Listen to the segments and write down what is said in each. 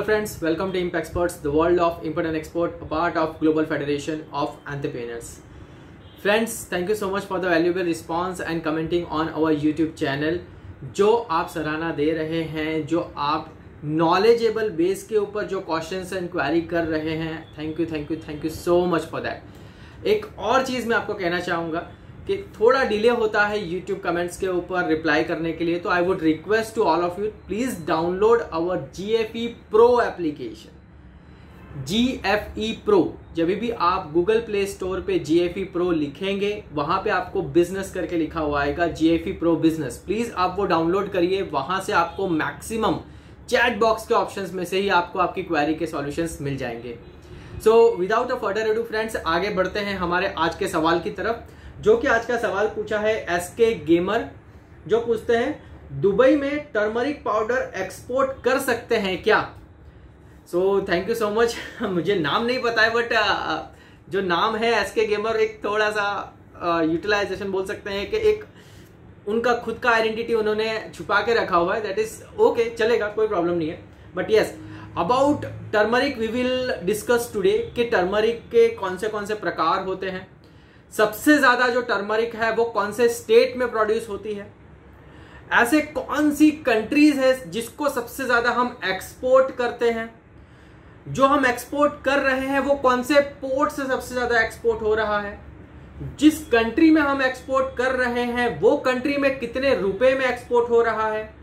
Hello friends welcome to Impexperts the world of import and export a part of global federation of entrepreneurs friends thank you so much for the valuable response and commenting on our YouTube channel जो आप सराहना दे रहे हैं, जो आप knowledgeable base के ऊपर जो क्वेश्चन इंक्वायरी कर रहे हैं thank you thank you thank you so much for that एक और चीज़ मैं आपको कहना चाहूँगा कि थोड़ा डिले होता है यूट्यूब कमेंट्स के ऊपर रिप्लाई करने के लिए तो I would request to all of you please download our G F E pro application G F E pro जब भी आप गूगल प्ले स्टोर पे जी एफ़ ई प्रो लिखेंगे, वहाँ पे आपको बिज़नेस करके लिखा हुआ आएगा G F E pro business please आप वो डाउनलोड करिए, वहाँ से आपको मैक्सिमम चैट बॉक्स के ऑप्शंस में से ही आपको आपकी क्वेरी के सॉल्यूशंस मिल जाएँगे. So without a further ado friends आगे बढ़ते हैं हमारे आज के सवाल की तरफ़. जो कि आज का सवाल पूछा है एस के गेमर जो पूछते हैं दुबई में टर्मरिक पाउडर एक्सपोर्ट कर सकते हैं क्या? So thank you so much मुझे नाम नहीं पता है बट uh, जो नाम है एस के गेमर एक थोड़ा सा यूटिलाइजेशन बोल सकते हैं कि एक उनका खुद का आइडेंटिटी उन्होंने छुपा के रखा हुआ है दैट इज़ ओके चलेगा कोई प्रॉब्लम नहीं है. But yes about turmeric we will discuss today कि टर्मरिक के कौन से कौन से प्रकार होते हैं. सबसे ज़्यादा जो टर्मरिक है, वो कौन से स्टेट में प्रोड्यूस होती है? ऐसे कौन सी कंट्रीज़ है जिसको सबसे ज़्यादा हम एक्सपोर्ट करते हैं? जो हम एक्सपोर्ट कर रहे हैं, वो कौन से पोर्ट से सबसे ज़्यादा एक्सपोर्ट हो रहा है? जिस कंट्री में हम एक्सपोर्ट कर रहे हैं, वो कंट्री में कितने रुपए में एक्सपोर्ट हो रहा है?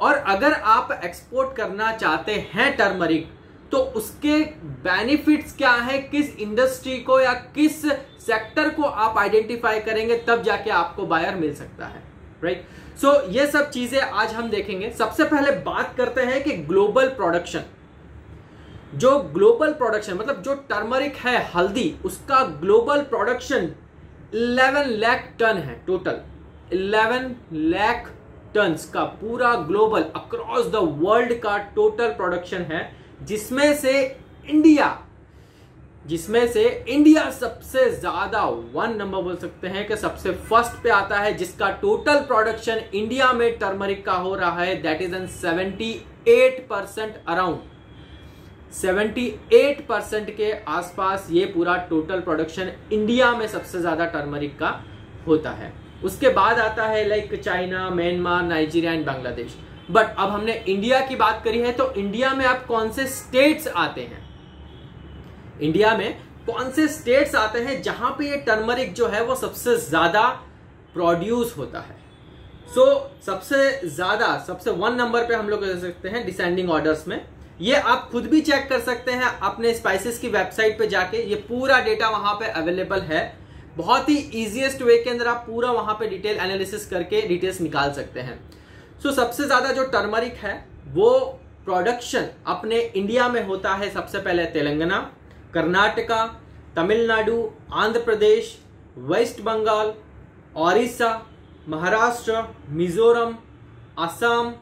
और अगर आप एक्सपोर्ट करना चाहते हैं टर्मरिक तो उसके बेनिफिट्स क्या है? किस इंडस्ट्री को या किस सेक्टर को आप आइडेंटिफाई करेंगे तब जाके आपको बायर मिल सकता है राइट right? सो so, ये सब चीज़ें आज हम देखेंगे। सबसे पहले बात करते हैं कि ग्लोबल प्रोडक्शन जो ग्लोबल प्रोडक्शन मतलब जो टर्मरिक है हल्दी उसका ग्लोबल प्रोडक्शन 11 लाख टन है टोटल 11 लाख टन का पूरा ग्लोबल अक्रॉस द वर्ल्ड का टोटल प्रोडक्शन है जिसमें से इंडिया, जिसमें से इंडिया सबसे ज़्यादा वन नंबर बोल सकते हैं कि सबसे फ़र्स्ट पे आता है, जिसका टोटल प्रोडक्शन इंडिया में टर्मरिक का हो रहा है that is an 78 percent around 78 percent के आसपास ये पूरा टोटल प्रोडक्शन इंडिया में सबसे ज़्यादा टर्मरिक का होता है। उसके बाद आता है like China Myanmar Nigeria and Bangladesh but अब हमने इंडिया की बात करी है तो इंडिया में आप कौन से स्टेट्स आते हैं? इंडिया में कौन से स्टेट्स आते हैं जहाँ पे ये टर्मरिक जो है वो सबसे ज़्यादा प्रोड्यूस होता है? सो so, सबसे ज़्यादा सबसे वन नंबर पे हम लोग कह सकते हैं डिसेंडिंग ऑर्डर्स में। ये आप खुद भी चेक कर सकते हैं अपने स्पाइसेस की वेबसाइट पे जाके। ये पूरा डेटा वहाँ पे अवेलेबल है। बहुत ही इजीएस्ट वे के अंदर आप पूरा वहाँ पे डिटेल एनालिसिस करके डिटेल्स निकाल सकते हैं। सो so, सबसे ज़्यादा जो टर्मरिक है वो प्रोडक्शन अपने इंडिया में होता है सबसे पहले तेलंगाना कर्नाटका तमिलनाडु आंध्र प्रदेश वेस्ट बंगाल ओडिशा महाराष्ट्र मिजोरम असम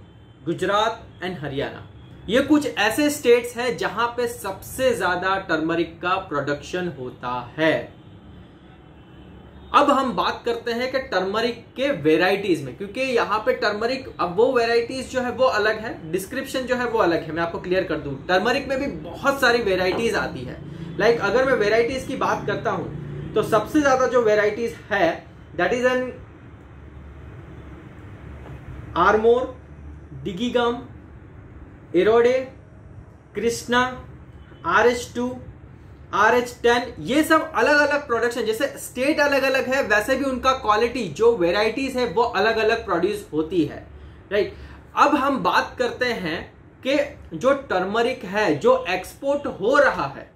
गुजरात एंड हरियाणा। ये कुछ ऐसे स्टेट्स हैं जहाँ पे सबसे ज़्यादा टर्मरिक का प्रोडक्शन होता है। अब हम बात करते हैं कि टर्मरिक के वेराइटीज में क्योंकि यहाँ पे टर्मरिक अब वो वेराइटीज जो है वो अलग है डिस्क्रिप्शन जो है वो अलग है मैं आपको क्लियर कर दूँ। टर्मरिक में भी बहुत सारी वेराइटीज आती है। लाइक like, अगर मैं वेराइटीज की बात करता हूँ तो सबसे ज़्यादा जो वेराइटीज है that is an Armoor डिगीगम Erode Krishna R S two R H ten ये सब अलग अलग प्रोडक्शन जैसे स्टेट अलग अलग है वैसे भी उनका क्वालिटी जो वेराइटीज है वो अलग अलग प्रोड्यूस होती है। राइट अब हम बात करते हैं कि जो टर्मरिक है जो एक्सपोर्ट हो रहा है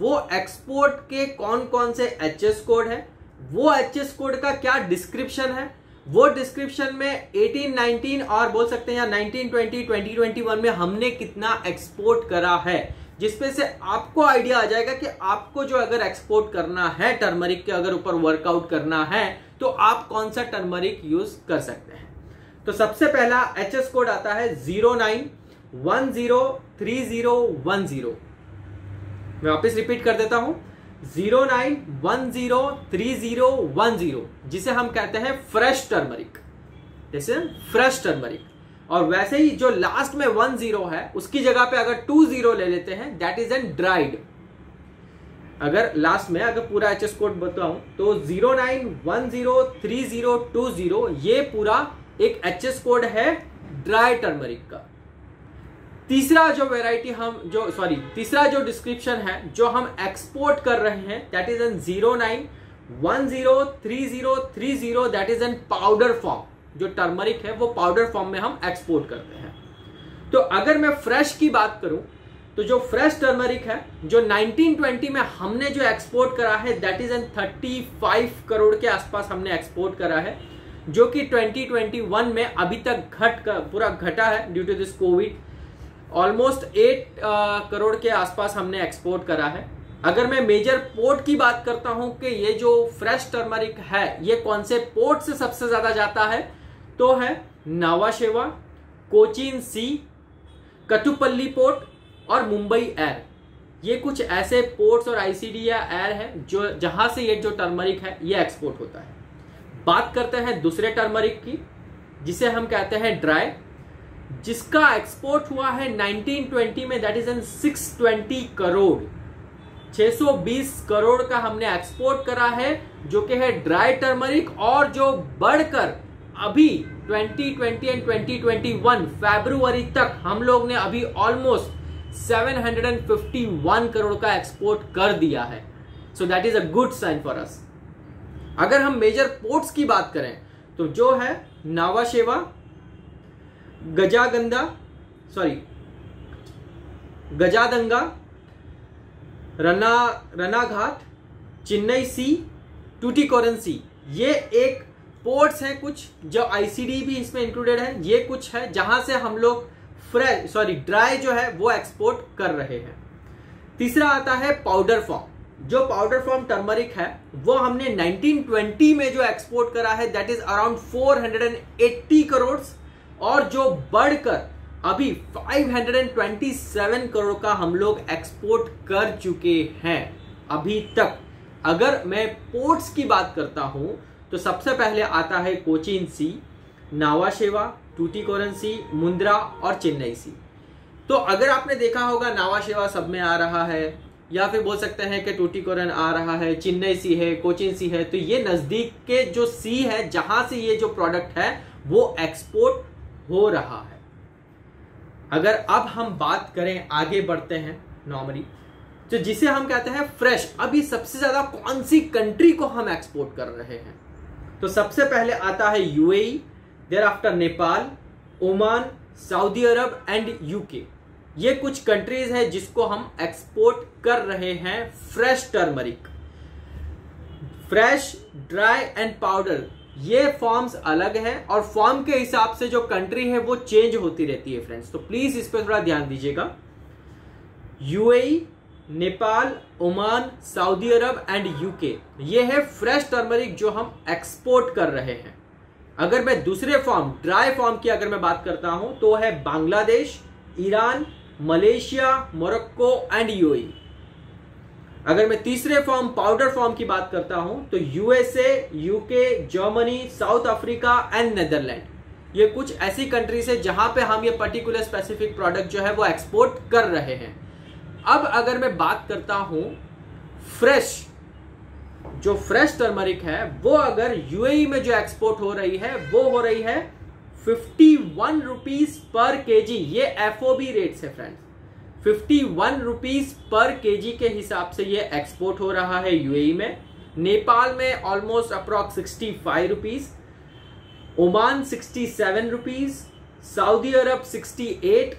वो एक्सपोर्ट के कौन कौन से एच एस कोड है? वो एच एस कोड का क्या डिस्क्रिप्शन है? वो डिस्क्रिप्शन में 18, 19 और बोल सकते हैं या 19, 20, 20, 21 में हमने कितना एक्सपोर्ट करा है। जिसमें से आपको आइडिया आ जाएगा कि आपको जो अगर एक्सपोर्ट करना है टर्मरिक के अगर ऊपर वर्कआउट करना है तो आप कौन सा टर्मरिक यूज़ कर सकते हैं? तो सबसे पहला एच एस कोड आता है zero nine one zero three zero one zero मैं वापिस रिपीट कर देता हूँ। Zero nine one zero three zero one zero जिसे हम कहते हैं फ्रेश टर्मरिक जैसे फ्रेश टर्मरिक और वैसे ही जो लास्ट में वन ज़ीरो है, उसकी जगह पे अगर टू ज़ीरो ले लेते हैं दैट इज़ एन ड्राइड अगर लास्ट में अगर पूरा एच एस कोड बताऊँ तो zero nine one zero three zero two zero ये पूरा एक एच एस कोड है ड्राई टर्मरिक का. तीसरा जो वेराइटी हम जो सॉरी तीसरा जो डिस्क्रिप्शन है, जो हम एक्सपोर्ट कर रहे हैं that is an zero nine one zero three zero three zero that is an powder form जो टर्मरिक है, वो पाउडर फॉर्म में हम एक्सपोर्ट करते हैं। तो अगर मैं फ्रेश की बात करूँ तो जो फ्रेश टर्मरिक है, जो 1920 में हमने जो एक्सपोर्ट करा है दैट इज़ एन 35 करोड़ के आसपास हमने एक्सपोर्ट करा है, जो कि 2021 में अभी तक घट कर पूरा घटा है due to this COVID almost eight crore के आसपास हमने एक्सपोर्ट करा है। अगर मैं मेजर पोर्ट की बात करता हूँ कि ये जो फ्रेश टर्मरिक है, ये कौन से पोर्ट से सबसे ज़्यादा जाता है तो है नावाशेवा, कोचीन सी कटुपल्ली पोर्ट और मुंबई एयर। ये कुछ ऐसे पोर्ट्स और आईसीडी या एयर है जो जहाँ से ये जो टर्मरिक है, ये एक्सपोर्ट होता है। बात करते हैं दूसरे टर्मरिक की, जिसे हम कहते हैं ड्राई, जिसका एक्सपोर्ट हुआ है 1920 में that is an 620 crore. 620 crore का हमने एक्सपोर्ट करा है, जो कि है ड्राई टर्मरिक और जो बढ़कर अभी 2020 एंड 2021 फरवरी तक हम लोग ने अभी ऑलमोस्ट 751 करोड़ का एक्सपोर्ट कर दिया है। So that is a good sign for us अगर हम मेजर पोर्ट्स की बात करें तो जो है नावाशेवा गजागंदा सॉरी गजादंगा रना रनाघाट चेन्नई सी टूटीकोरन सी ये एक पोर्ट्स हैं कुछ, जो आईसीडी भी इसमें इंक्लूडेड है, ये कुछ है जहाँ से हम लोग फ्रेश सॉरी ड्राई जो है वो एक्सपोर्ट कर रहे हैं। तीसरा आता है पाउडर फॉर्म जो पाउडर फॉर्म टर्मरिक है, वो हमने 1920 में जो एक्सपोर्ट करा है दैट इज़ अराउंड 480 करोड़ और जो बढ़कर अभी 527 करोड़ का हम लोग एक्सपोर्ट कर चुके हैं अभी तक। अगर मैं पोर्ट्स की बात करता हूँ तो सबसे पहले आता है कोचिन सी, नावाशेवा, टूटीकोरन सी, मुंद्रा और चेन्नई सी। तो अगर आपने देखा होगा नावाशेवा सब में आ रहा है, या फिर बोल सकते हैं कि टूटीकोरन आ रहा है, चेन्नई सी है, कोचिन सी है तो ये नज़दीक के जो सी है, जहाँ से ये जो प्रोडक्ट है, वो एक्सपोर्ट हो रहा है। अगर अब हम बात करें, आगे बढ़ते हैं नॉर्मली तो जिसे हम कहते हैं फ्रेश अभी सबसे ज़्यादा कौन सी कंट्री को हम एक्सपोर्ट कर रहे हैं? तो सबसे पहले आता है UAE there after Nepal, Oman, Saudi Arab and UK ये कुछ कंट्रीज़ है जिसको हम एक्सपोर्ट कर रहे हैं fresh turmeric fresh dry and powder ये फॉर्म्स अलग हैं और फॉर्म के हिसाब से जो कंट्री है वो चेंज होती रहती है फ्रेंड्स तो प्लीज़ इस पर थोड़ा ध्यान दीजिएगा। UAE Nepal, Oman, Saudi Arab and UK ये है फ्रेश टर्मरिक जो हम एक्सपोर्ट कर रहे हैं। अगर मैं दूसरे फॉर्म ड्राई फॉर्म की अगर मैं बात करता हूँ तो है Bangladesh, Iran, Malaysia, Morocco and UAE अगर मैं तीसरे फॉर्म पाउडर फॉर्म की बात करता हूँ तो USA UK Germany South Africa and Netherland ये कुछ ऐसी कंट्रीज़ है जहाँ पे हम ये पर्टिकुलर स्पेसिफिक प्रोडक्ट जो है वो एक्सपोर्ट कर रहे हैं। अब अगर मैं बात करता हूँ फ्रेश, जो फ्रेश टर्मरिक है, वो अगर यूएई में जो एक्सपोर्ट हो रही है, वो हो रही है fifty one rupees per K G ये एफओबी रेट्स है friends fifty one rupees per K G के हिसाब से ये एक्सपोर्ट हो रहा है यूएई में. नेपाल में almost approx sixty five rupees Oman sixty seven rupees Saudi Arab sixty eight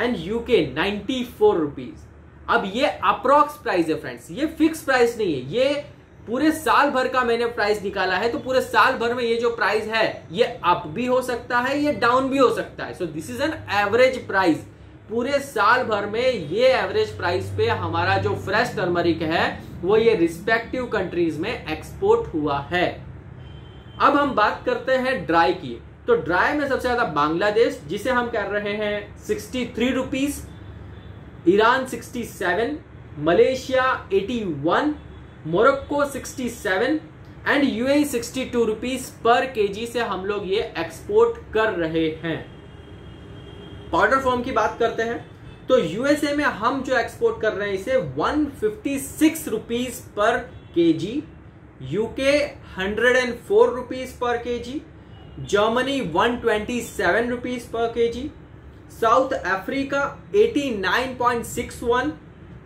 and UK ninety four rupees अब ये अप्रॉक्स प्राइस है फ्रेंड्स, ये फिक्स प्राइस नहीं है, ये पूरे साल भर का मैंने प्राइस निकाला है तो पूरे साल भर में ये जो प्राइस है, ये अप भी हो सकता है, ये डाउन भी हो सकता है। So this is an average price पूरे साल भर में ये एवरेज प्राइस पे हमारा जो फ्रेश टर्मरिक है, वो ये रिस्पेक्टिव कंट्रीज़ में एक्सपोर्ट हुआ है। अब हम बात करते हैं ड्राई की। तो ड्राई में सबसे ज़्यादा बांग्लादेश, जिसे हम कर रहे हैं sixty three rupees Iran sixty seven Malaysia eighty one Morocco sixty seven and UAE sixty two rupees per KG से हम लोग ये एक्सपोर्ट कर रहे हैं। पाउडर फॉर्म की बात करते हैं तो यूएसए में हम जो एक्सपोर्ट कर रहे हैं इसे one fifty six rupees per K G UK hundred and four rupees per K G Germany one twenty seven rupees per K G South Africa eighty nine point six one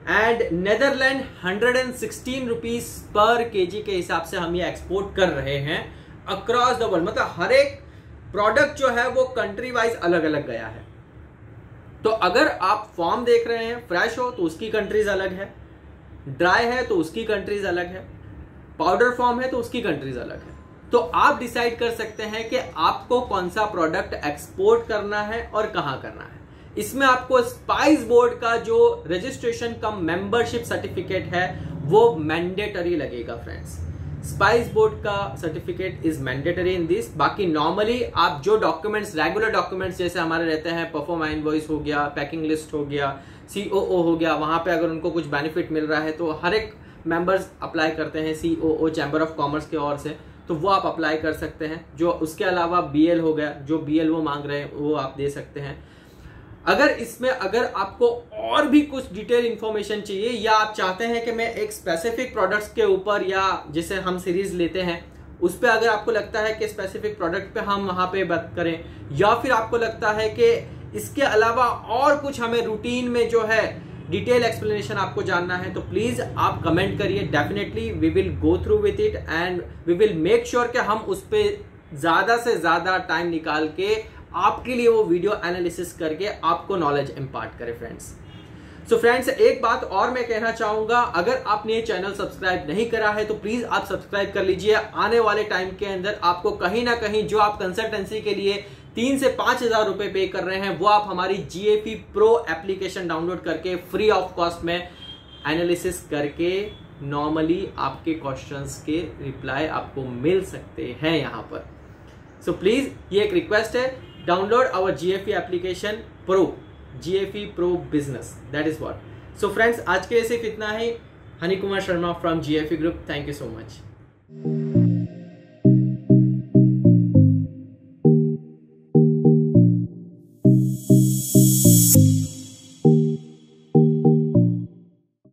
and Netherland hundred and sixteen rupees per K G के हिसाब से हम ये export कर रहे हैं across the world मतलब हर एक प्रोडक्ट जो है वो कंट्री वाइज अलग अलग गया है। तो अगर आप फॉर्म देख रहे हैं फ्रेश हो तो उसकी कंट्रीज़ अलग है। ड्राई है तो उसकी कंट्रीज़ अलग है। पाउडर फॉर्म है तो उसकी कंट्रीज़ अलग है। तो आप डिसाइड कर सकते हैं कि आपको कौन सा प्रोडक्ट एक्सपोर्ट करना है और कहाँ करना है। इसमें आपको स्पाइस बोर्ड का जो रजिस्ट्रेशन कम मेंबरशिप सर्टिफिकेट है, वो मैंडेटरी लगेगा फ्रेंड्स स्पाइस बोर्ड का certificate is mandatory in this बाकी नॉर्मली आप जो डॉक्यूमेंट्स रेगुलर डॉक्यूमेंट्स जैसे हमारे रहते हैं परफॉर्म इनवॉइस हो गया पैकिंग लिस्ट हो गया सीओओ हो गया, वहाँ पे अगर उनको कुछ बेनिफिट मिल रहा है तो हर एक मेंबर्स अप्लाई करते हैं सीओओ चैम्बर ऑफ़ कॉमर्स के ओर से। तो वो आप अप्लाई कर सकते हैं। जो उसके अलावा बीएल हो गया, जो बीएल वो मांग रहे हैं, वो आप दे सकते हैं। अगर इसमें, अगर आपको और भी कुछ डिटेल इंफॉर्मेशन चाहिए, या आप चाहते हैं कि मैं एक स्पेसिफिक प्रोडक्ट्स के ऊपर, या जिसे हम सीरीज़ लेते हैं, उस पर अगर आपको लगता है कि स्पेसिफिक प्रोडक्ट पे हम वहाँ पे बात करें, या फिर आपको लगता है कि इसके अलावा और कुछ हमें रूटीन में जो है डिटेल एक्सप्लेनेशन आपको जानना है तो प्लीज़ आप कमेंट करिए। Definitely we will go through with it and we will make sure कि हम उस पर ज़्यादा से ज़्यादा टाइम निकाल के आपके लिए वो वीडियो एनालिसिस करके आपको नॉलेज इंपार्ट करें फ्रेंड्स सो फ्रेंड्स एक बात और मैं कहना चाहूँगा, अगर आपने ये चैनल सब्सक्राइब नहीं करा है तो प्लीज़ आप सब्सक्राइब कर लीजिए। आने वाले टाइम के अंदर आपको कहीं ना कहीं जो आप कंसल्टेंसी के लिए तीन से पाँच हज़ार रुपए पे कर रहे हैं। वो आप हमारी जीएपी प्रो एप्लीकेशन डाउनलोड करके फ्री ऑफ़ कॉस्ट में एनालिसिस करके नॉर्मली आपके क्वेश्चंस के रिप्लाई आपको मिल सकते हैं यहाँ पर। सो so प्लीज़ ये एक रिक्वेस्ट है। Download our GFE application Pro GFE pro business that is what so friends आज के लिए सिर्फ़ इतना ही। Honey Kumar Sharma from GFE group thank you so much